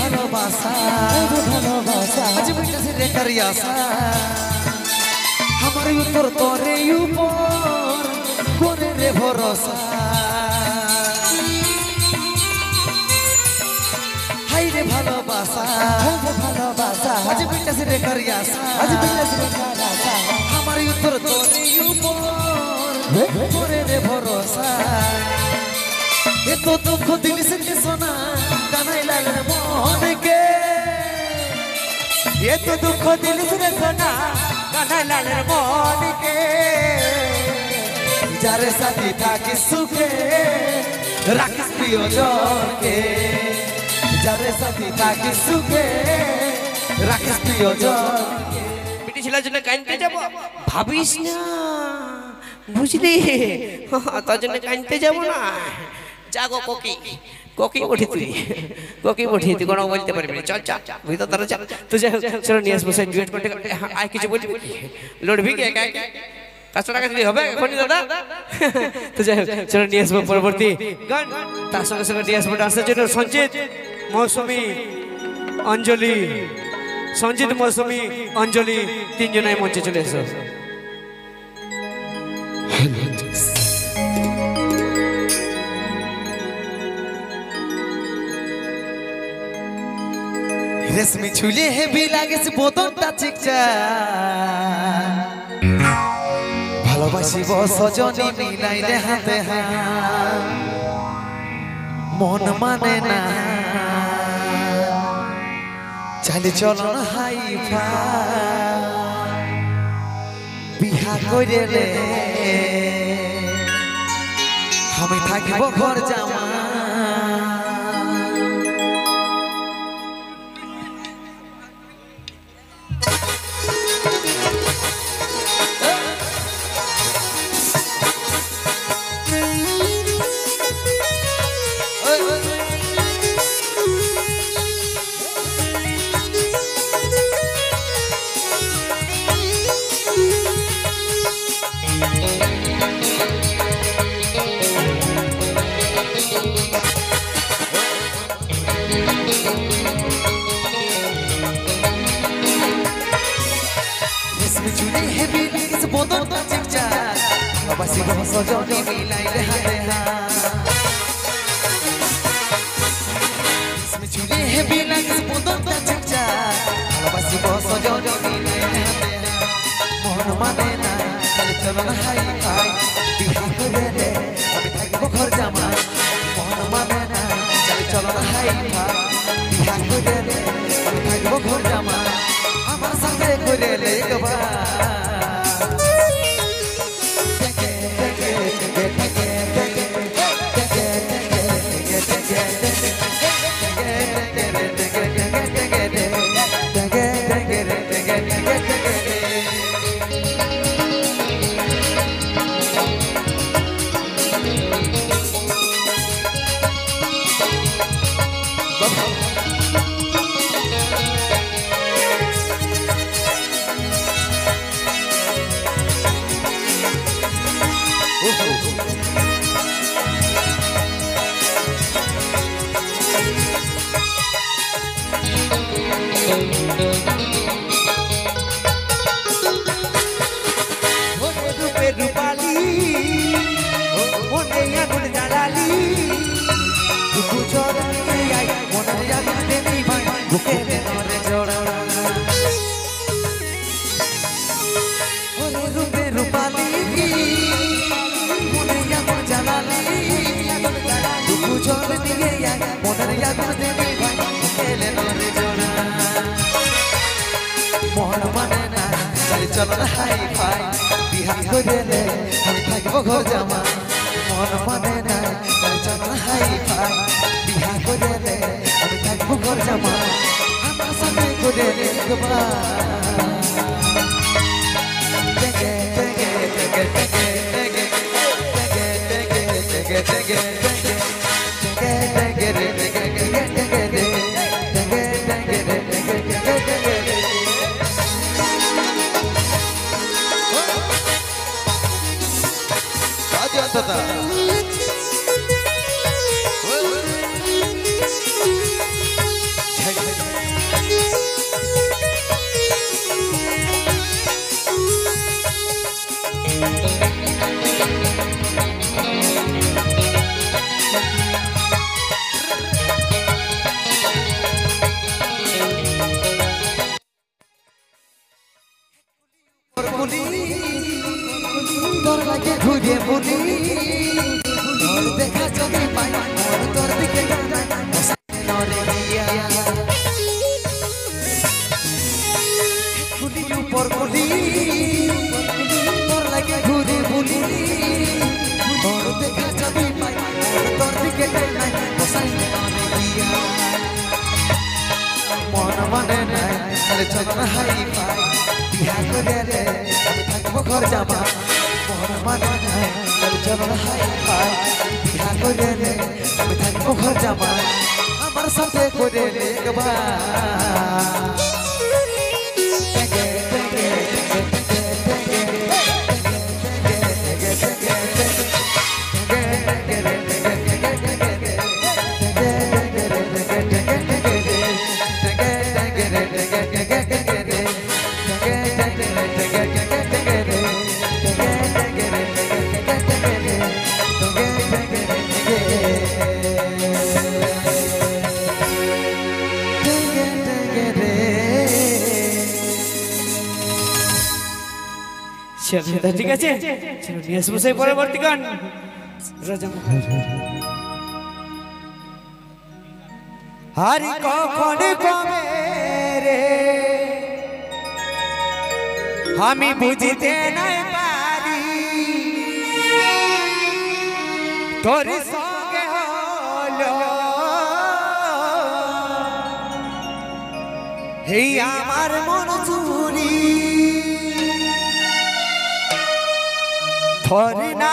ভালোবাসা ভালোবাসা। আজ মিটাছে রে কারিয়াসা আমার উত্তর তোরে উপর করে রে ভরসা। হাই রে ভালোবাসা ভালোবাসা। আজ মিটাছে রে কারিয়াসা আজ বিলাস রে কারাসা আমার উত্তর তোরে উপর করে রে ভরসা। এত দুঃখ দিলিস সোনা কানাই লালের মনকে। এত দুঃখ দিলিস রে সোনা কানাই লালের মনকে। যারে সাথে থাকে সুখে রাখিস প্রিয়জনকে। যারে সাথে থাকে সুখে রাখিস প্রিয়জনকে। পিটি ছেলের জন্য কাইনতে যাব? ভাবিস না বুঝলি? তার জন্য কাইনতে যাব না। জাগো কোকি। কোকি উঠি তুই কোকি উঠি তুই কোনো বলতে পারবি। না চল চল ভিতর তারা চল তো যাই হোক চলো নিয়ে আসব ডুয়েট করতে আয় কিছু বলবি? লড়বি কি একা একা? পাঁচশো টাকা দিলে হবে এখনই দাদা? তো যাই হোক চলো নিয়ে আসব পরবর্তী গান। তার সঙ্গে সঙ্গে নিয়ে আসব ডান্সের জন্য সঞ্চিত মৌসুমী অঞ্জলি। সঞ্জিত মৌসুমী অঞ্জলি তিনজনাই মঞ্চে চলে এসো। রেশমি ছুলে হেভি লাগেস বদনটা চিকচা। ভালোবাসিব সজনী মিলাইলে হাতে হাত। মন মানে না। চালি চলন হাই বিহা কইরে আমি থাকিব ঘর জামা। बिना বিহার করে রে আমি থাকব ঘর জামা। মন মানে না চালি হাই ফাই। বিহার করে আমি থাকব ঘর জামা। আমার সাথে করে রে গোবা টেকে টেকে টেকে টেকে টেকে টেকে টেকে টেকে টেকে টেকে। た。ら নরে গিয়া খুলি উপর বলি তোর লাগে ঘুরে বলি তোর দেখা যদি পাই তোর দিকে টানায় বসাই নরে গিয়া মন মানে নাই তাহলে চল না হাই পাই বিহা করে রে থাকব ঘর জামা মন মানে নাই হাই পাই বিহা করে থাকব ঘর করে রে চলো ঠিক আছে। চলো নিয়ে আসব সেই পরবর্তী গান হারি কখন কবে রে? আমি বুঝিতে নাই পারি। তোর সঙ্গে হলো। এই আমার মন চুরি। হরিনা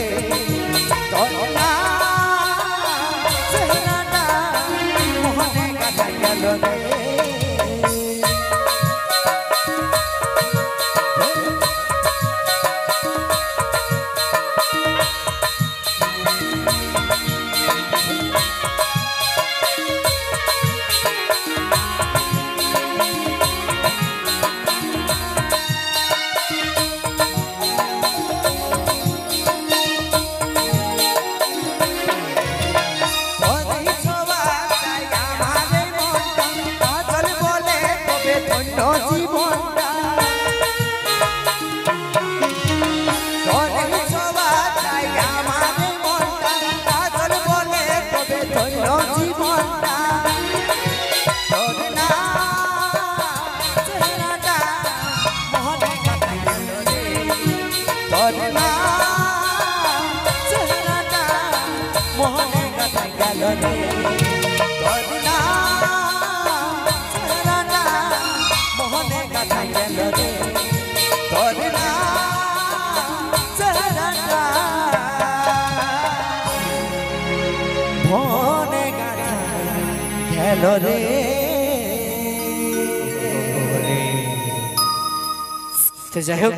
bem গেল রে তো যাই হোক